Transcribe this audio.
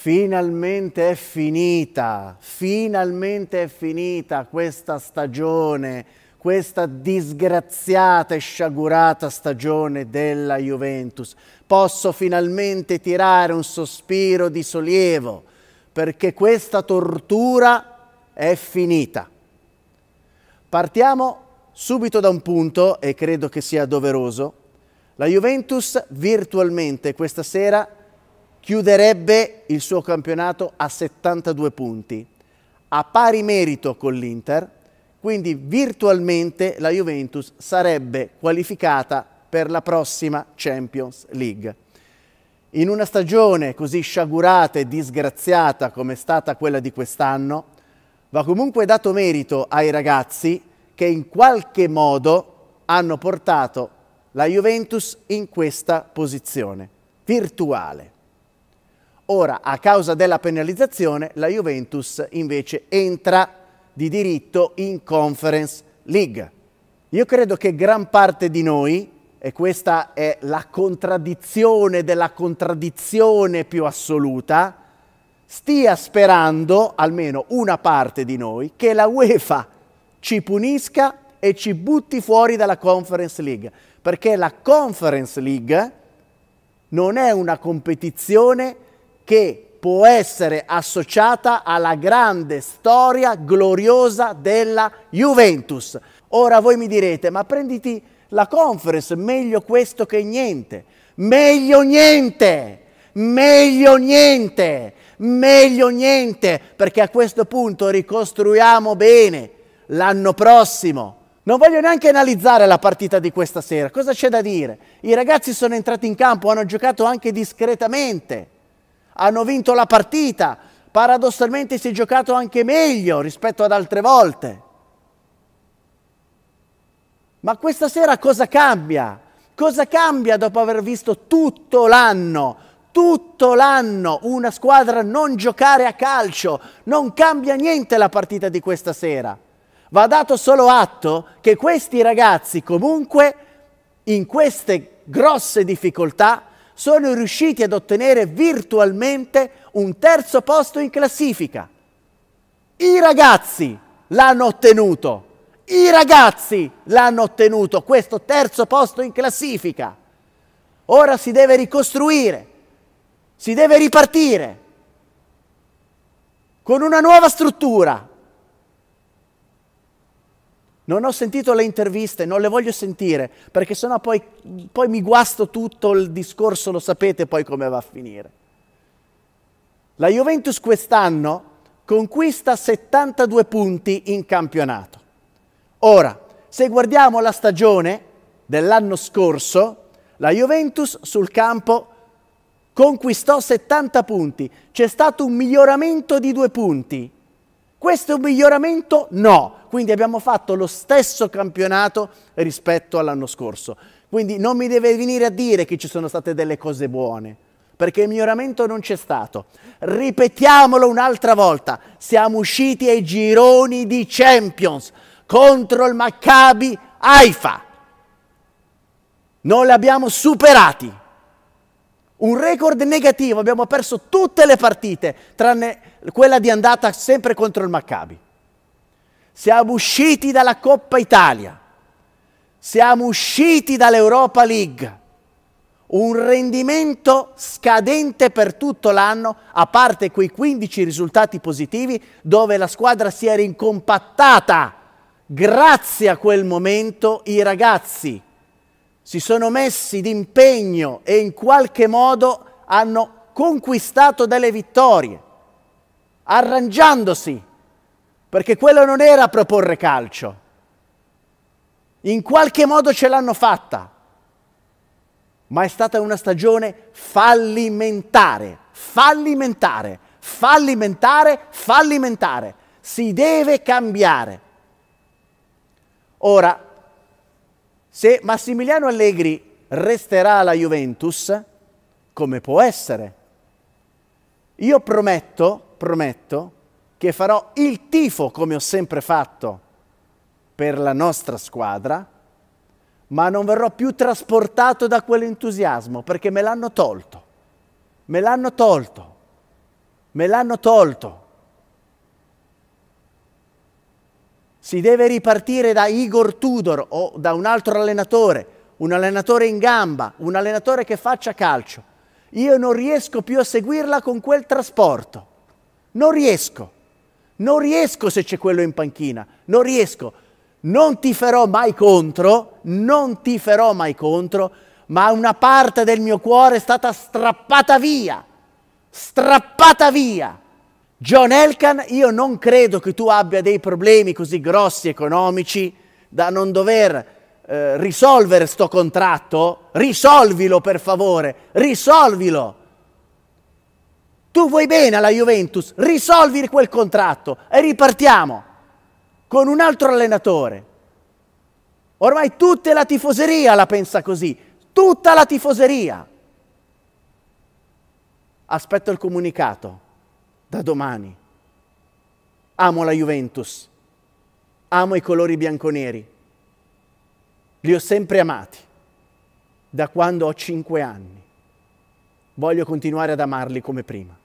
finalmente è finita, finalmente è finita questa stagione, questa disgraziata e sciagurata stagione della Juventus. Posso finalmente tirare un sospiro di sollievo perché questa tortura è finita. Partiamo subito da un punto e credo che sia doveroso. La Juventus virtualmente questa sera chiuderebbe il suo campionato a 72 punti, a pari merito con l'Inter, quindi virtualmente la Juventus sarebbe qualificata per la prossima Champions League. In una stagione così sciagurata e disgraziata come è stata quella di quest'anno, va comunque dato merito ai ragazzi che in qualche modo hanno portato la Juventus in questa posizione virtuale. Ora, a causa della penalizzazione, la Juventus invece entra di diritto in Conference League. Io credo che gran parte di noi, e questa è la contraddizione della contraddizione più assoluta, stia sperando, almeno una parte di noi, che la UEFA ci punisca e ci butti fuori dalla Conference League, perché la Conference League non è una competizione che può essere associata alla grande storia gloriosa della Juventus. Ora voi mi direte, ma prenditi la conference, meglio questo che niente. Meglio niente, meglio niente, meglio niente, perché a questo punto ricostruiamo bene l'anno prossimo. Non voglio neanche analizzare la partita di questa sera, cosa c'è da dire? I ragazzi sono entrati in campo, hanno giocato anche discretamente hanno vinto la partita, paradossalmente si è giocato anche meglio rispetto ad altre volte. Ma questa sera cosa cambia? Cosa cambia dopo aver visto tutto l'anno, tutto l'anno una squadra non giocare a calcio? Non cambia niente la partita di questa sera. Va dato solo atto che questi ragazzi comunque in queste grosse difficoltà sono riusciti ad ottenere virtualmente un terzo posto in classifica. I ragazzi l'hanno ottenuto, i ragazzi l'hanno ottenuto questo terzo posto in classifica. Ora si deve ricostruire, si deve ripartire con una nuova struttura, non ho sentito le interviste, non le voglio sentire, perché sennò poi, poi mi guasto tutto il discorso, lo sapete poi come va a finire. La Juventus quest'anno conquista 72 punti in campionato. Ora, se guardiamo la stagione dell'anno scorso, la Juventus sul campo conquistò 70 punti, c'è stato un miglioramento di due punti. Questo è un miglioramento? No, quindi abbiamo fatto lo stesso campionato rispetto all'anno scorso. Quindi non mi deve venire a dire che ci sono state delle cose buone, perché il miglioramento non c'è stato. Ripetiamolo un'altra volta, siamo usciti ai gironi di Champions contro il Maccabi Haifa. Non li abbiamo superati. Un record negativo, abbiamo perso tutte le partite, tranne quella di andata sempre contro il Maccabi. Siamo usciti dalla Coppa Italia, siamo usciti dall'Europa League. Un rendimento scadente per tutto l'anno, a parte quei 15 risultati positivi dove la squadra si è rincompattata. Grazie a quel momento i ragazzi si sono messi d'impegno e in qualche modo hanno conquistato delle vittorie, arrangiandosi perché quello non era proporre calcio. In qualche modo ce l'hanno fatta, ma è stata una stagione fallimentare, fallimentare, fallimentare, fallimentare. Si deve cambiare. Ora, se Massimiliano Allegri resterà alla Juventus, come può essere? Io prometto, prometto, che farò il tifo come ho sempre fatto per la nostra squadra, ma non verrò più trasportato da quell'entusiasmo perché me l'hanno tolto. Me l'hanno tolto. Me l'hanno tolto. Si deve ripartire da Igor Tudor o da un altro allenatore, un allenatore in gamba, un allenatore che faccia calcio. Io non riesco più a seguirla con quel trasporto. Non riesco. Non riesco se c'è quello in panchina. Non riesco. Non ti farò mai contro, non ti farò mai contro, ma una parte del mio cuore è stata strappata via. Strappata via. John Elkan, io non credo che tu abbia dei problemi così grossi economici da non dover eh, risolvere sto contratto. Risolvilo per favore, risolvilo. Tu vuoi bene alla Juventus, risolvi quel contratto e ripartiamo con un altro allenatore. Ormai tutta la tifoseria la pensa così, tutta la tifoseria. Aspetto il comunicato da domani. Amo la Juventus, amo i colori bianconeri, li ho sempre amati, da quando ho cinque anni. Voglio continuare ad amarli come prima.